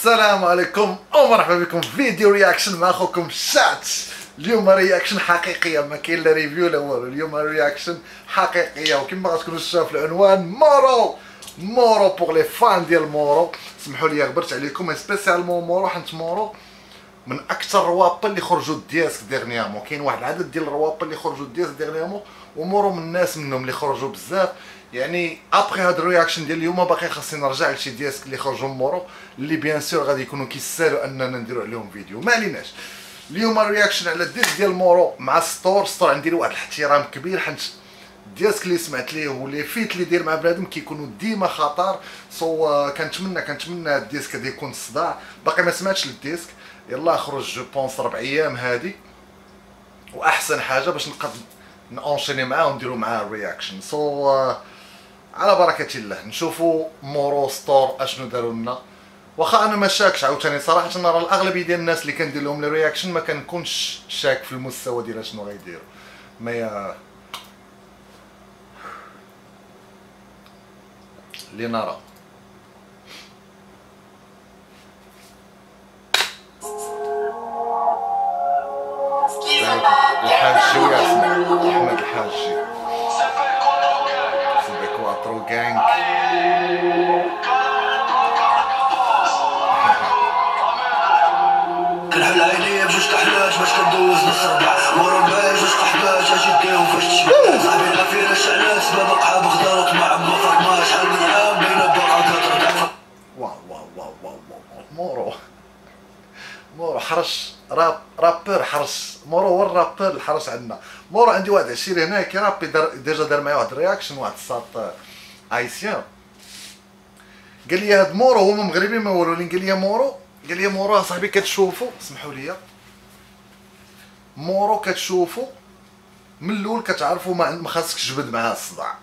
السلام عليكم ومرحبا بكم في فيديو reaction مع أخوكم شات. اليوم reaction حقيقية ما كاين لا review لا والو. اليوم reaction حقيقية. وكما غتكونوا شفتوا في العنوان مورو! مورو pour les fans ديال مورو. سمحوا لي غبرت عليكم spécialement مورو حيت مورو. من أكثر الروابط اللي خرجوا دياسك dernièrement كاين واحد العدد ديال الروابط اللي خرجوا دياسك dernièrement ومورو من الناس منهم اللي خرجوا بزاف. يعني après هاد ال reaction ديال اليوم باقي خاصني نرجع لشي دياسك اللي خرجوا مورو اللي bien sûr غادي يكونوا كيسالوا أننا نديروا عليهم فيديو. ما عليناش. اليوم ال reaction على ال disque ديال مورو مع ستور ستور عندي له واحد الاحترام كبير حيت ال disque اللي سمعت ليه و les feats اللي داير مع بنادم كيكونوا ديما خطر so, كنتمنى كنتمنى ال disque هذا يكون صداع. باقي ما سمعتش ال disque يلا خرج je pense ربع أيام هادي. وأحسن حاجة باش نقدر نونشيني معاه ونديرو معاه ال reaction so, uh, على بركة الله. نشوفوا مورو ستور أشنو داروا لنا. واخا أنا ما شاكش عاوتاني صراحة نرى الأغلبية ديال الناس اللي كندير لهم ال reaction ما كنكونش شاك في المستوى ديال شنو غيديروا ما لنرى الحاجي وياسمين أحمد الحاجي. سيبي كواترو جانك كنحل عينيا بجوج كحلات باش كندوز نص ربع ورا جوج قحبات أجي ديهم فاش تشبع صاحبي العافية شعلات سباب قحا بغداد وطمع ما فرما شحال من عام. بينا باقا كترضع واو واو واو واو. مورو. مورو حرش. rap rappeur حرش مورو هو ال rappeur الحرش عندنا. مورو عندي واحد عشير هنا كيرابي déjà دار معايا واحد ال reaction واحد الساط haïtien قال لي هاد مورو هو مغربي ما والو قال لي مورو قال لي مورو صاحبي كتشوفو. سمحوا لي مورو كتشوفو. من الأول كتعرفوا ما خاصكش تجبد معاه الصداع.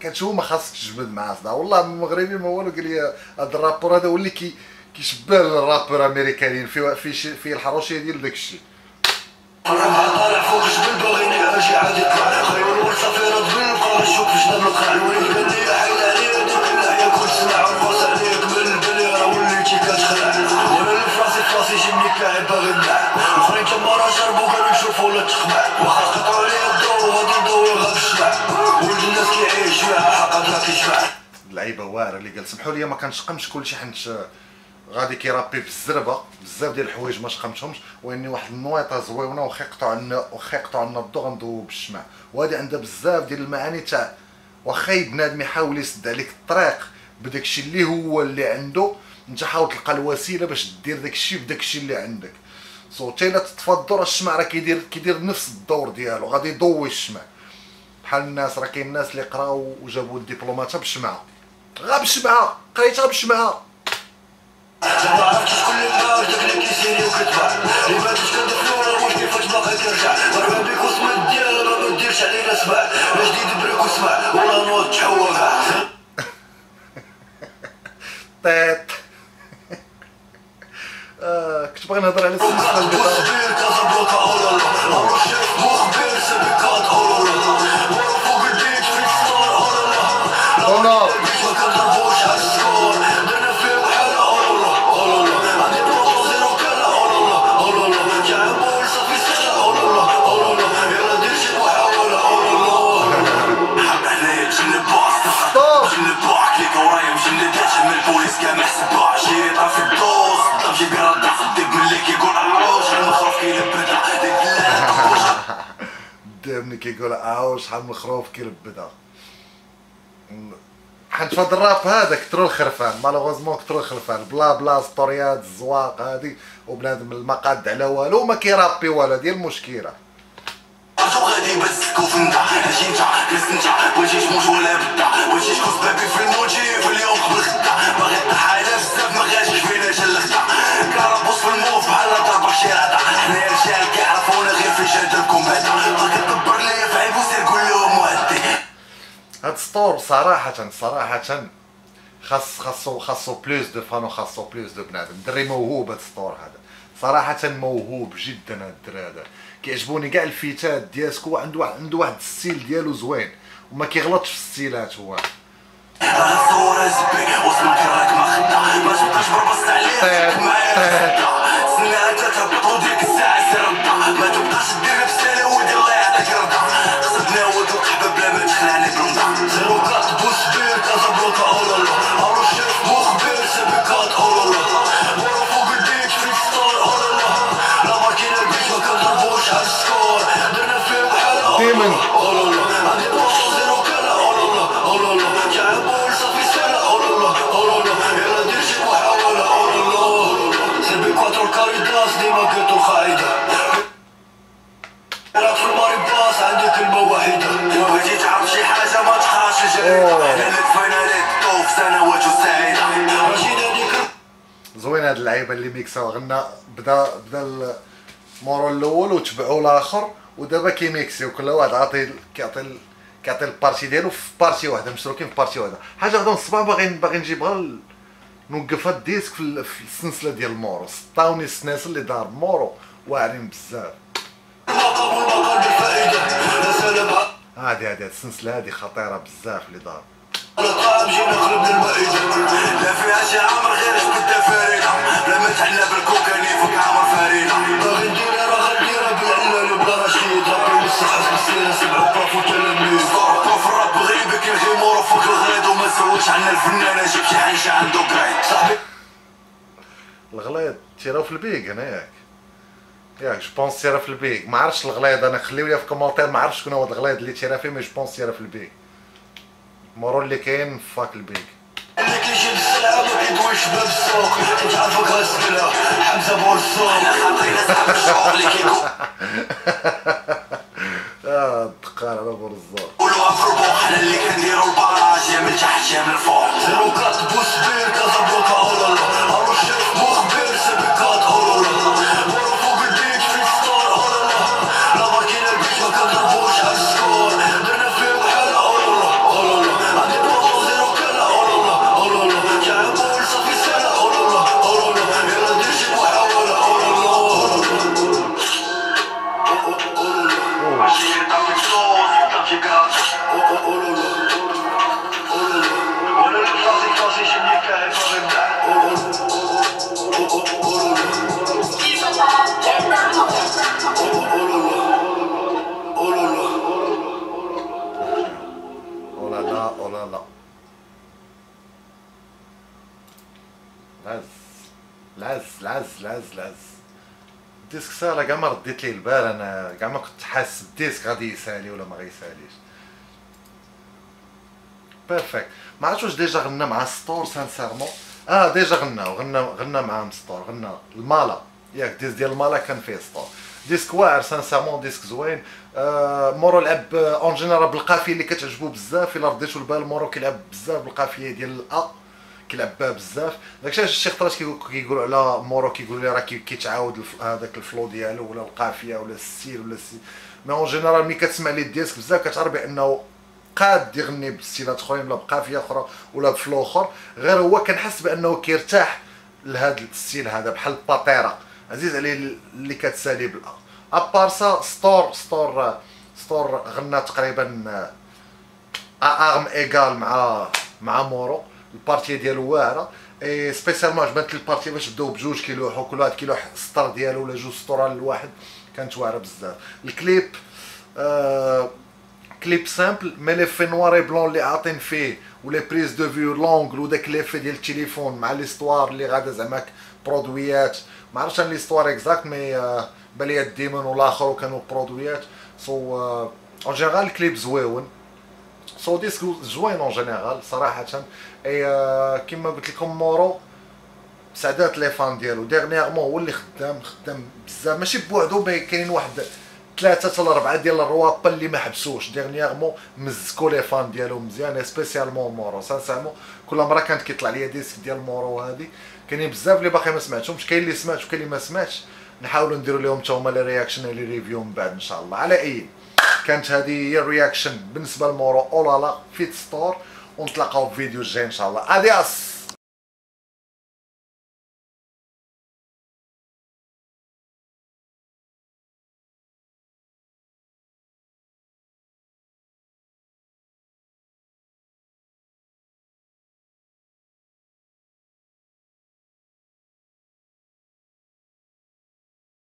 كتشوفو ما خاصكش تجبد معاه الصداع. والله من مغربي ما والو. قال لي هاد ال rappeur هذا هو اللي كي كيشبه الرابور امريكانيين في في في الحروشية ديال داك الشيء. راه طالع فوق الجبل أجي عادي. طلع خير صافي نشوف جناب الوليد قال لي حيد عليا ديك سمع ونقص عليك. من البلي راه وليتي كتخلع وأنا اللي فراسي فراسي جيني كاعب باغي نلعب الاخرين تما راه شربوا قالوا نشوفوا ولا تخمع. واخا قطعوا عليا الضو غادي ولد الناس كيعيش حقا اللعيبة واعرة اللي قال سمحوا لي ما كنشقمش كلشي حيت غادي كيرابي بالزربه بزاف ديال الحوايج ما شقمتهمش وإني واحد النويطه زويونه عنا واخا يقطعوا عنا الضو غندوو بالشمع. وهذه عندها بزاف ديال المعاني تاع واخا بنادم يحاول يسد عليك الطريق بداك الشيء اللي هو اللي عنده أنت حاول تلقى الوسيلة باش دير داك الشيء بداك الشيء اللي عندك. so تيلا تطفى الدور الشمع راه كيدير كيدير نفس الدور ديالو غادي يضوي الشمع. بحال الناس راه كاين الناس اللي قراو وجابوا الدبلومات بالشمعه غا بالشمعه قريتها بالشمعه ما دابني كيقول آه شحال من خروف كيلبدها فهاد الراب هذا كثروا الخرفان مالوغوزمون كثروا الخرفان. بلا بلا ستوريات الزواق هادي وبنادم المقاد على والو ما كيرابي والو هادي المشكلة. غادي بس كوفندا أجي هاد ستور صراحة صراحة. خاص خاصو خاصو plus de fans و خاصو plus de بنادم. دري موهوب هاد ستور هذا. صراحة موهوب جدا هاد الدري هذا. كيعجبوني كاع الفيتات ديالو parce que عنده واحد عنده واحد ال style ديالو زوين. وما كيغلطش في الستيلات هو. غنصور زبي هذيك زوين هاد اللعيبة اللي ميكساو غنى بدا بدا المورو الأول وتبعوا الآخر. ودابا كيميكسيو كل واحد عاطي كيعطي كيعطي ال partie ديالو في partie واحدة مشتركين في partie واحدة حاجة غدا من الصباح باغي باغي نجيب غير ال- نوقف هاد ال disque في, ال- في السلسلة ديال المورو سطاوني السناس اللي دار مورو واعرين بزاف. هادي هادي هاد السلسلة هادي خطيرة بزاف اللي دار. لا فيها شي غير ما تحلى بالكوكاني الفنان أجيب شي حنشة عنده كريت صاحبي. تيراو في البيك هنا ياك. ياك جو بونس تيرا في البيك ما عرفتش الغلايض أنا خليو لي في كومونتير ما عرفتش شكون هو الغلايض اللي تيرا فيه مي جو بونس تيرا في البيك مورو اللي كاين فاك البيك اللي كيجيب السلعة ما كيدويش باب السوق. غسلها حمزة بور السوق. خاطرين صاحب اللي كيقول آه الدقار على قولوها في البوق حنا اللي العز العز ال disque ساهلة كاع ما رديت ليه البال أنا كاع ما كنت حاسس ال disque غادي يسالي ولا ما غيساليش. perfect ما عرفتش واش déjà غنى مع ستور sincèrement آه déjà غنى غنى غنى مع ستور غنى المالا. ياك disque ديال المالا كان فيه ستور disque واعر sincèrement disque زوين. آه مورو لعب en général بالقافية اللي كتعجبو بزاف. إلا رديتو البال مورو كيلعب بزاف بالقافية ديال الأ. كيلعب بها بزاف. داكشي علاش شي خطرات كيقول- كيقولوا على مورو كيقولوا لي راه كي- كيتعاود هذاك ال flow ديالو ولا القافية ولا ال style ولا ال style mais en général ملي كتسمع ليه ال disque بزاف كتعرف بأنه قاد يغني بستيلات أخرين ولا بقافية أخرى ولا ب flow أخر. غير هو كنحس بأنه كيرتاح لهذا ال style هذا بحال الباتيرا عزيز عليه اللي كتسالي بالا à part ça ستور ستور ستور غنى تقريبا armes égales مع مع مورو. ال partie ديالو واعرة. et spécialement عجبتني ال partie باش بداو بجوج كيلوحوا كل واحد كيلوح السطر ديالو ولا جوج سطوران لواحد كانت واعرة بزاف. الكليب آه clip simple mais l'effet noir blanc اللي عاطين فيه و les prises de vue l'angle وداك l'effet ديال التليفون مع l'histoire اللي غادا زعما برودويات. ما عرفتش عن l'histoire exacte mais آه، بالي الديمون والاخر كانوا برودويات. so en général ال clip زوين. so disque زوين en général صراحة et كيما قلت لكم مورو سعدات les fans ديالو dernièrement هو اللي خدام خدام بزاف ماشي بوحدو mais كاينين واحد ثلاثة حتى لأربعة ديال الروابا اللي ما حبسوش dernièrement مزكو les fans ديالو مزيان spécialement مورو sincèrement كل مرة كانت كيطلع ليا disque ديال مورو هادي كاينين بزاف اللي باقي ما سمعتهمش كاين اللي سمعت وكاين اللي ما سمعتش نحاولوا نديروا لهم حتى هما les réactions les reviews من بعد ان شاء الله على اي كانت هذه هي ال reaction بالنسبة لمورو Ohlala ft Stoor ونتلاقاو في فيديو الجاي إن شاء الله. adios!